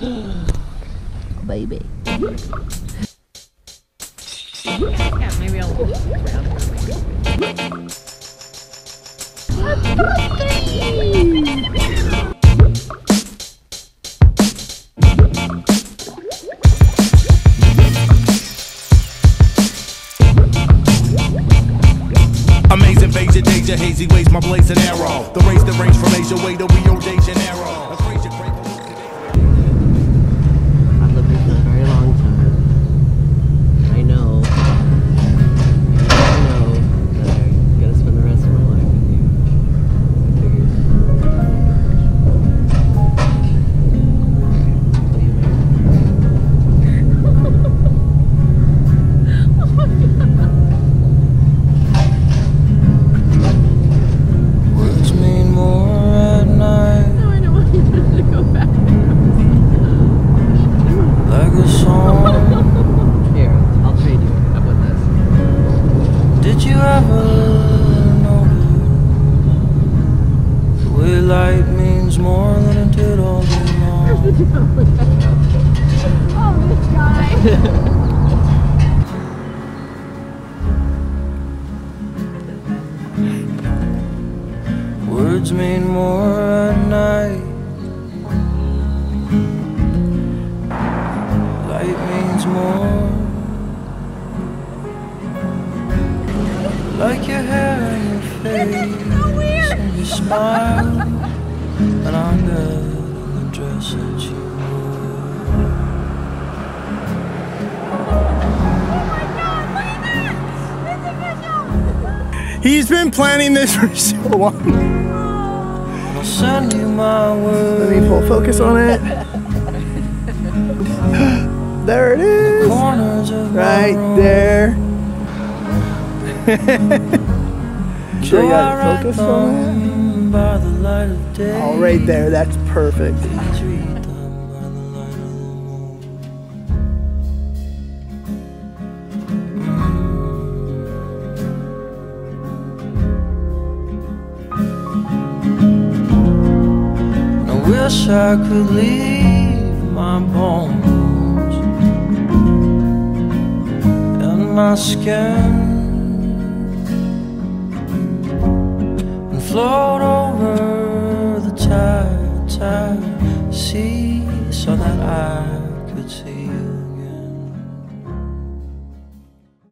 Baby. Yeah, maybe I'll look around. Amazing Asia, danger, hazy ways, my blazing arrow. The race that range from Asia way to Rio de Janeiro. Ever the way light means more than it did all day long? Oh, this guy. Words mean more at night. Like your hair and your face and your smile. And in the dress that you wore. He's been planning this for so long. I'll send you my word. Let me pull focus on it. There it is. My Right there. Sure, you I got focus on it. Oh, right there. That's perfect. Please read them by the light of the moon. float over the tide, tide sea so that I could see you.